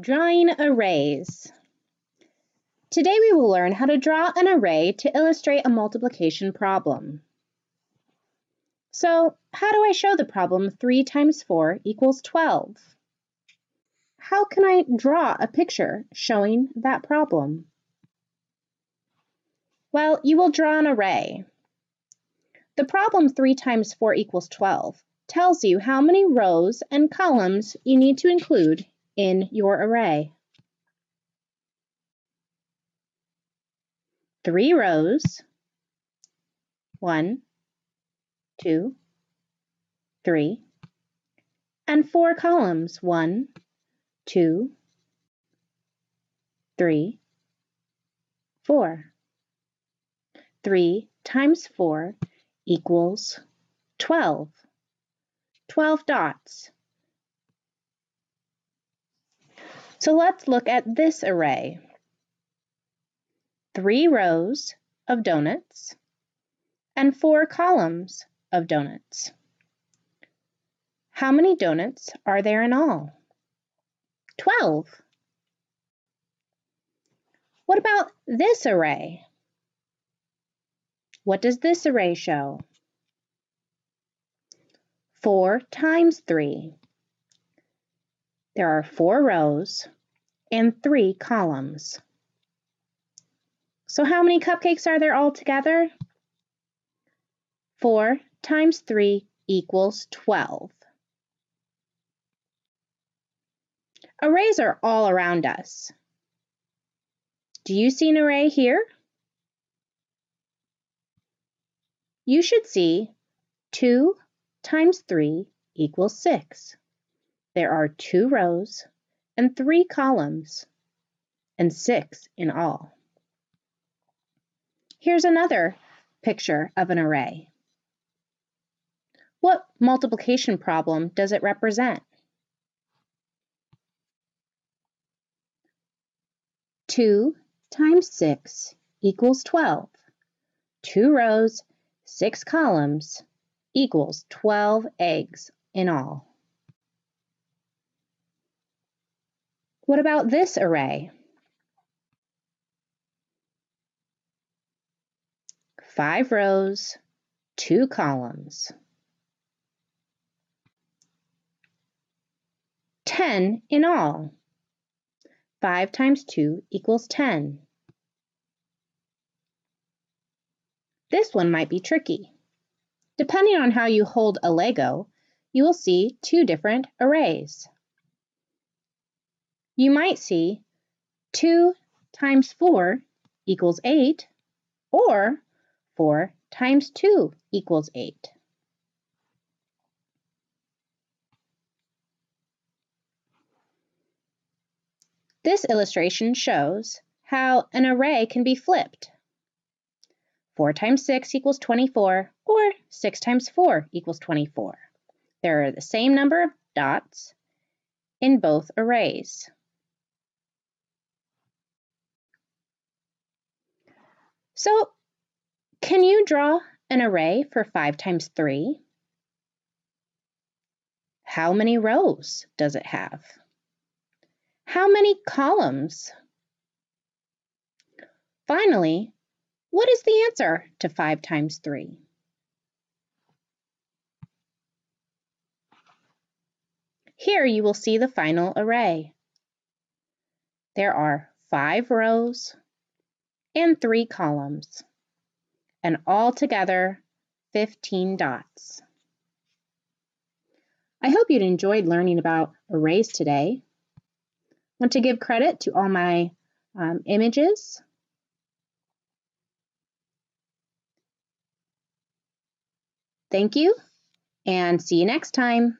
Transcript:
Drawing arrays. Today we will learn how to draw an array to illustrate a multiplication problem. So, how do I show the problem 3 times 4 equals 12? How can I draw a picture showing that problem? Well, you will draw an array. The problem 3 times 4 equals 12 tells you how many rows and columns you need to include in your array. Three rows, one, two, three, and four columns, one, two, three, four. Three times four equals 12. 12 dots. So let's look at this array. Three rows of donuts and four columns of donuts. How many donuts are there in all? Twelve. What about this array? What does this array show? 4 times 3. There are four rows and three columns. So how many cupcakes are there altogether? 4 times 3 equals 12. Arrays are all around us. Do you see an array here? You should see 2 times 3 equals 6. There are two rows and three columns, and six in all. Here's another picture of an array. What multiplication problem does it represent? 2 times 6 equals 12. Two rows, six columns equals 12 eggs in all. What about this array? Five rows, two columns. 10 in all. 5 times 2 equals 10. This one might be tricky. Depending on how you hold a Lego, you will see two different arrays you might see 2 times 4 equals 8, or 4 times 2 equals 8. This illustration shows how an array can be flipped. 4 times 6 equals 24, or 6 times 4 equals 24. There are the same number of dots in both arrays. So can you draw an array for 5 times 3? How many rows does it have? How many columns? Finally, what is the answer to 5 times 3? Here you will see the final array. There are 5 rows, and three columns, and altogether 15 dots. I hope you'd enjoyed learning about arrays today. I want to give credit to all my um, images. Thank you, and see you next time.